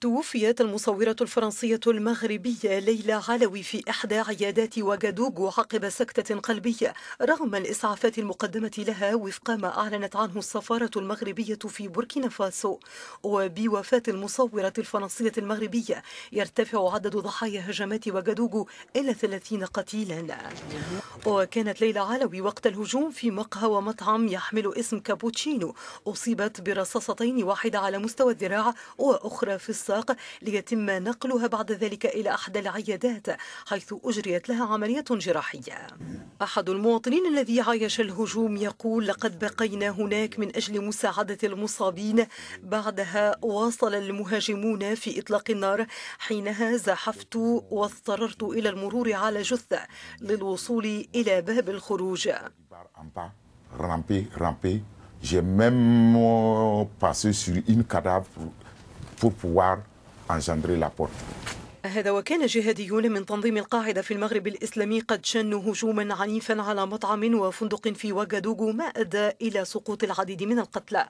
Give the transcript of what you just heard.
توفيت المصورة الفرنسية المغربية ليلى علوي في إحدى عيادات وغادوغو عقب سكتة قلبية رغم الإسعافات المقدمة لها وفق ما أعلنت عنه السفارة المغربية في بوركينا فاسو. وبوفاة المصورة الفرنسية المغربية يرتفع عدد ضحايا هجمات وغادوغو إلى 30 قتيلا. وكانت ليلى علوي وقت الهجوم في مقهى ومطعم يحمل اسم كابوتشينو أصيبت برصاصتين واحدة على مستوى الذراع وأخرى في الساق ليتم نقلها بعد ذلك إلى أحد العيادات حيث أجريت لها عملية جراحية. أحد المواطنين الذي عايش الهجوم يقول لقد بقينا هناك من أجل مساعدة المصابين بعدها واصل المهاجمون في إطلاق النار حينها زحفت واضطررت إلى المرور على جثة للوصول إلى باب الخروج. J'ai même passé sur une cadavre pour pouvoir engendrer la porte. هذا وكان جهاديون من تنظيم القاعدة في المغرب الإسلامي قد شنوا هجوما عنيفا على مطعم وفندق في وغادوغو ما أدى إلى سقوط العديد من القتلى